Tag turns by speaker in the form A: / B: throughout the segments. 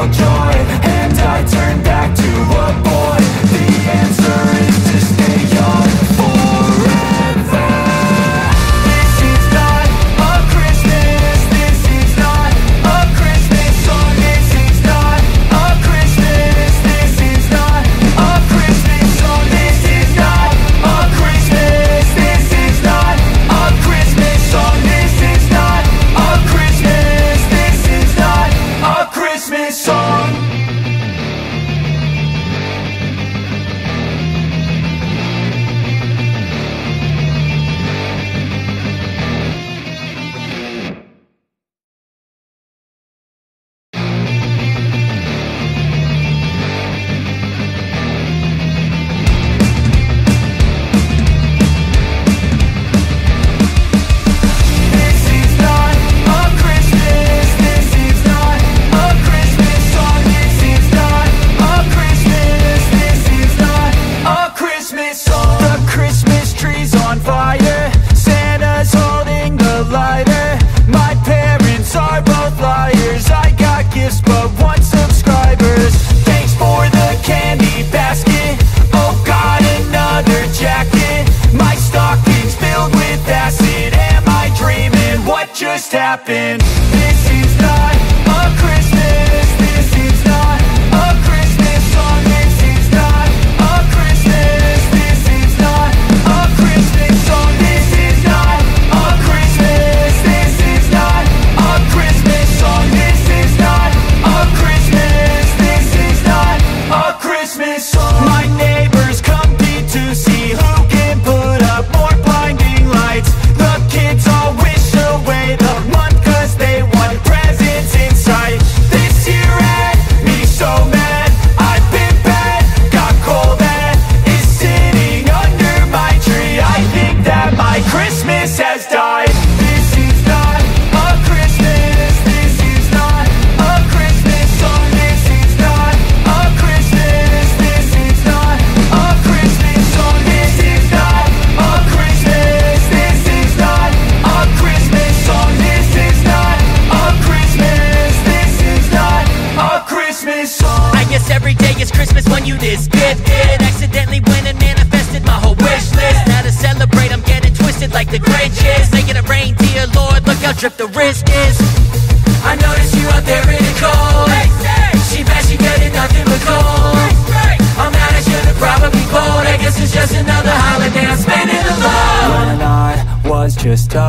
A: real joy. And I turn back to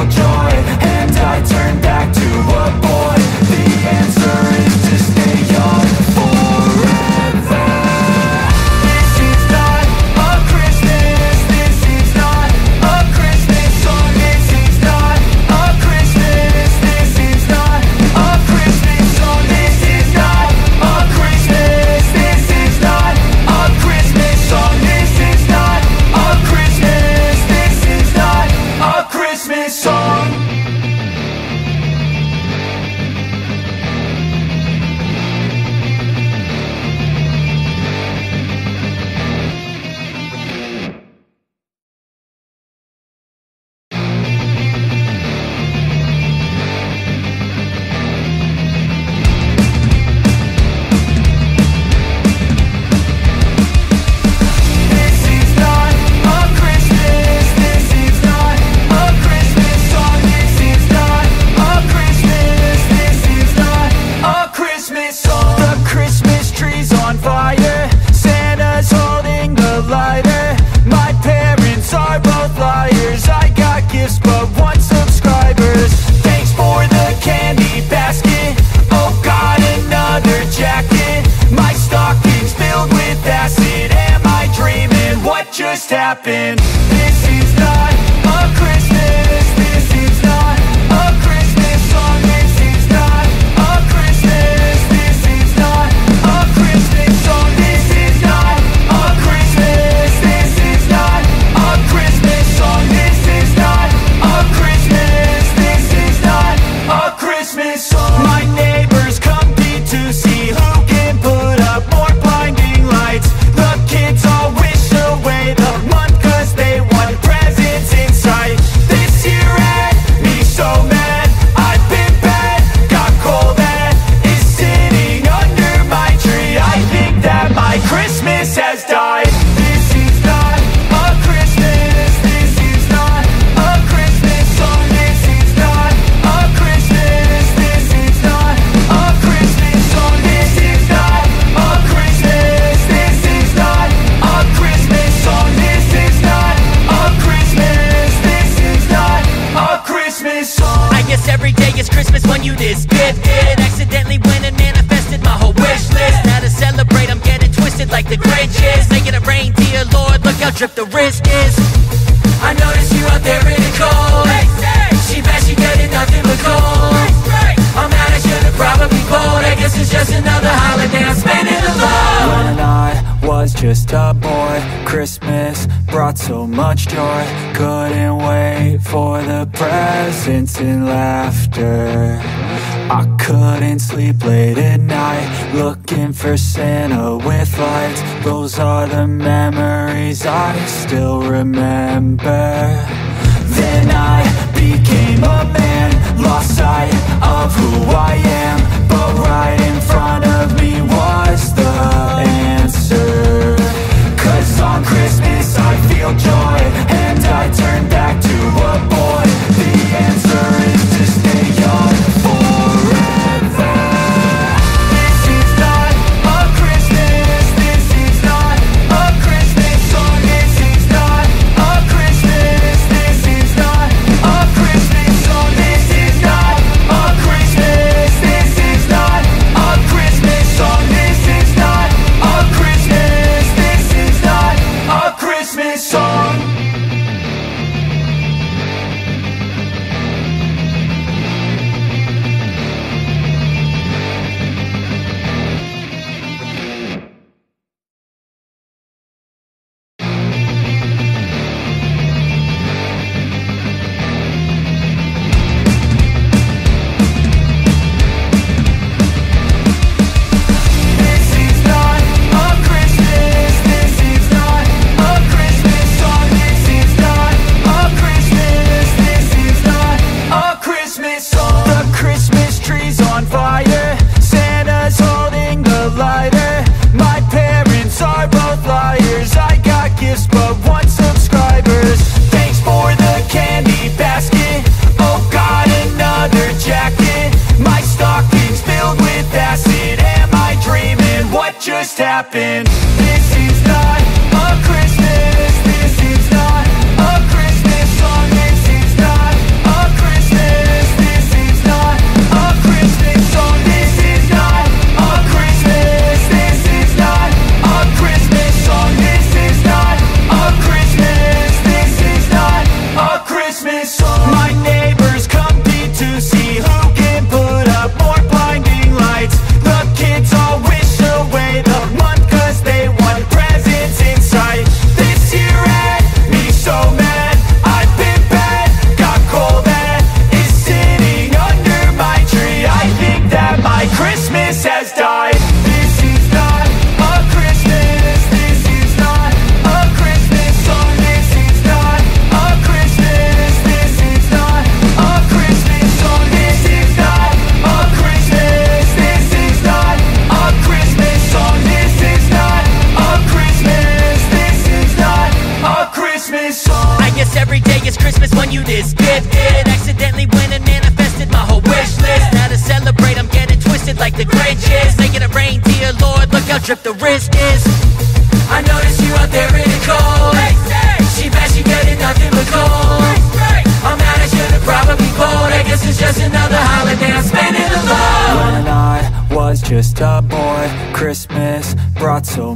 A: real joy. And I turn back to a boy eso Joy. Her Couldn't wait for the presence and laughter. I couldn't sleep late at night Looking for Santa with lights. Those are the memories I still remember. Then I became a man Lost sight of who I am. But right in front of me was the joy And I turn back to a boy.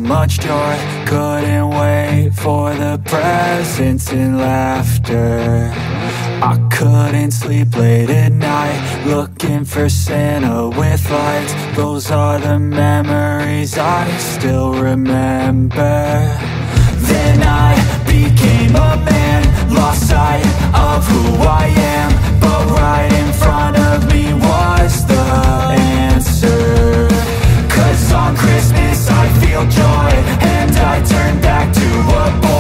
A: much joy. Couldn't wait for the presence and laughter. I couldn't sleep late at night Looking for Santa with lights. Those are the memories I still remember. Then I became a man Lost sight of who I am. But right in front of me joy And I turn back to a boy.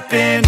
A: happen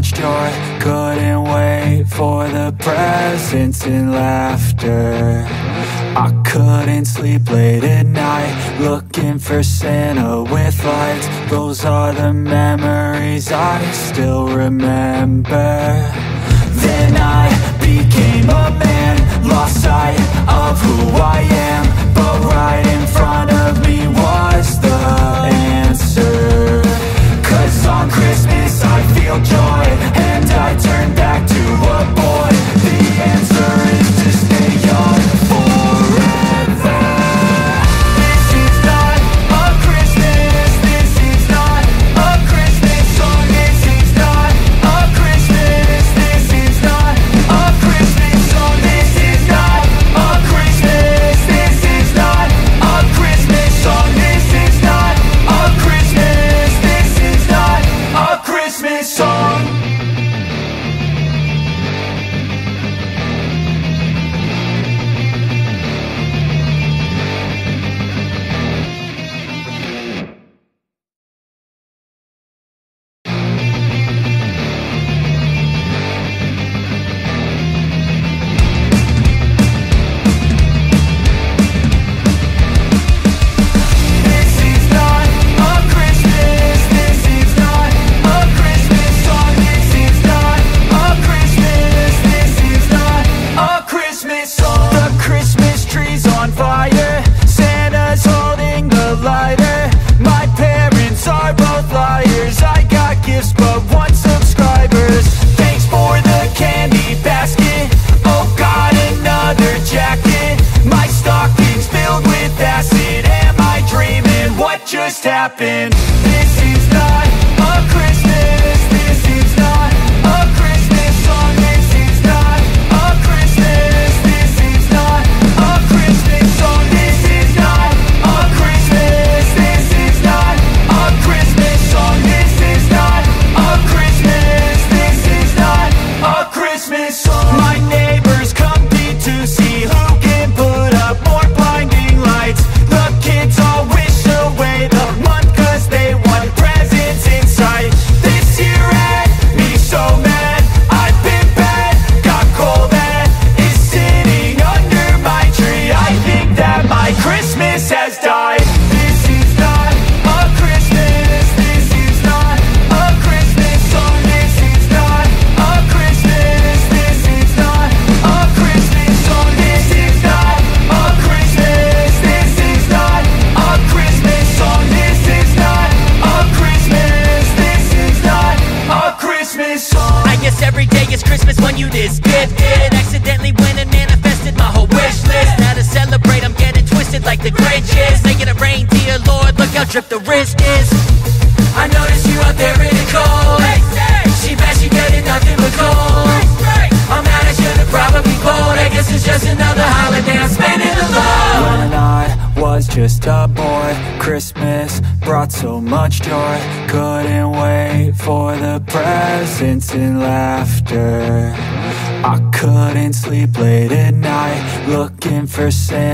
A: punched your Couldn't wait for the presence and laughter. I couldn't sleep late at night Looking for Santa with lights. Those are the memories I still remember. Then I became a man Lost sight of who I am. But right in front of me real joy. And I turn back to a boy. The answer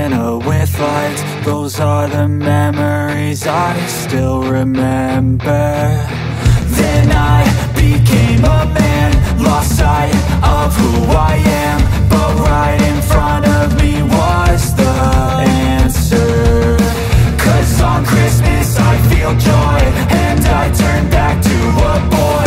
A: dinner with lights Those are the memories I still remember. Then I became a man Lost sight of who I am. But right in front of me was the answer. Cause on Christmas I feel joy And I turn back to a boy.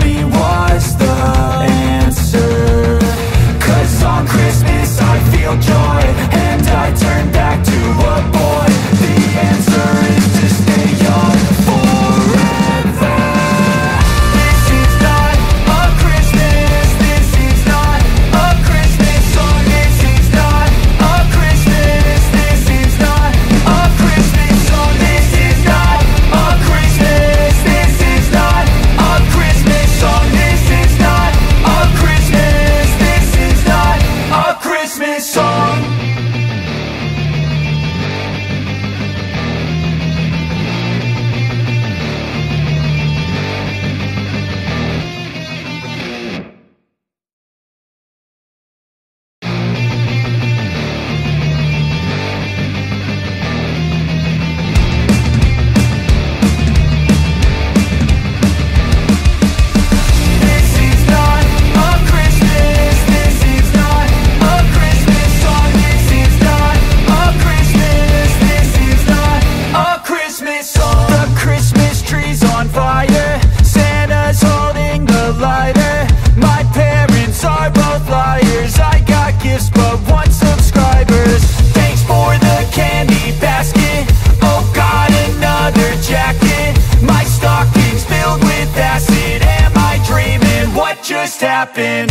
A: feel joy. happen.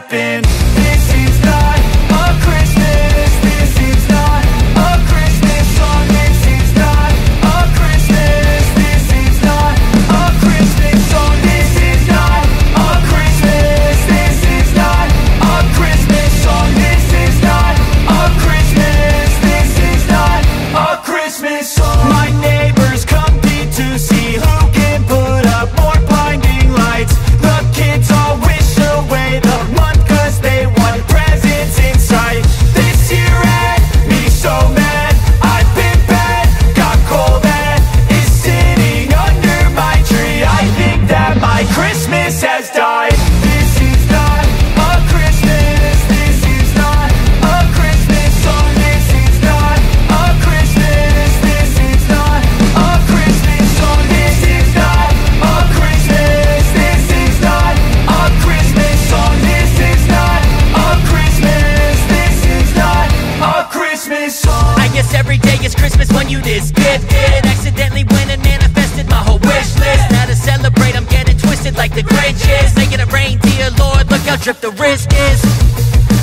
A: happen. the risk is.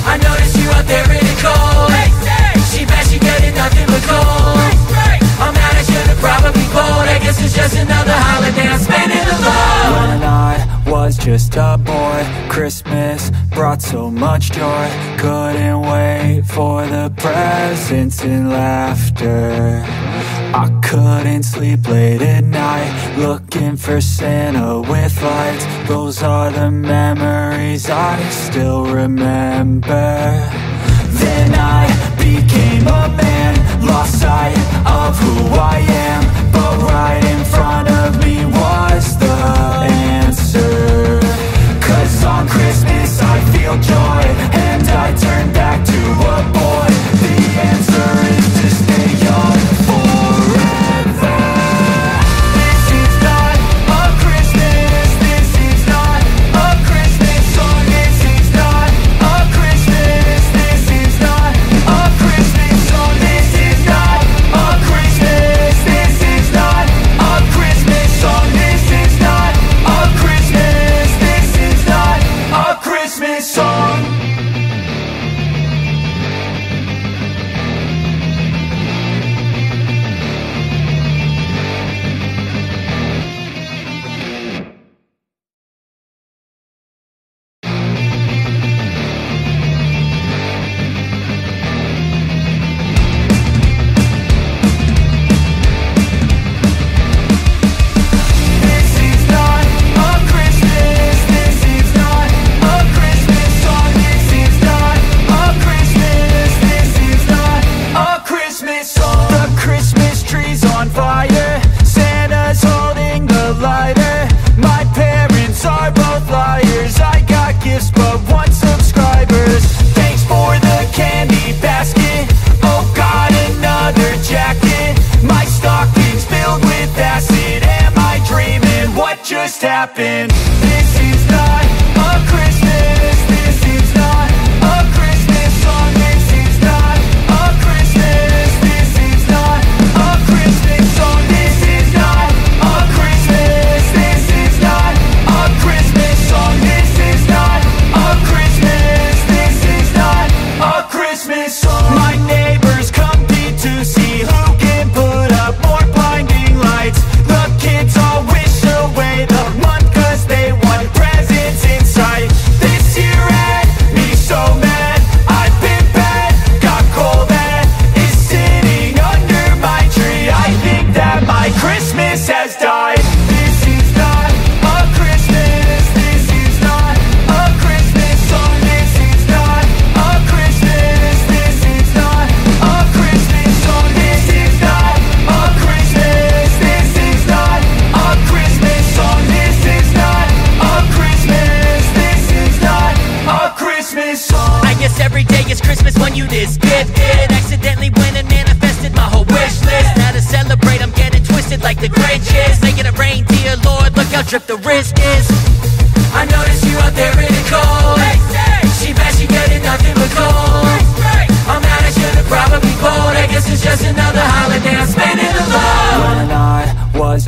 A: I
B: notice you out there in the cold. She bet she getting nothing but cold I'm mad I should've probably called I guess it's just another holiday. I'm spending alone
A: When I was just a boy Christmas brought so much joy. Couldn't wait for the presents and laughter couldn't sleep late at night Looking for Santa with lights. Those are the memories I still remember. Then I became a man Lost sight of who I happen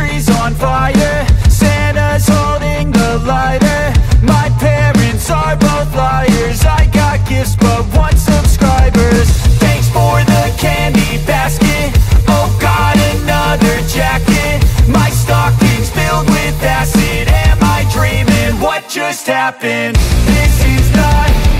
A: country's on fire. Santa's holding the lighter. My parents are both liars. I got gifts but one subscribers. Thanks for the candy basket. Oh got another jacket. My stocking's filled with acid. Am I dreaming? What just happened? This is not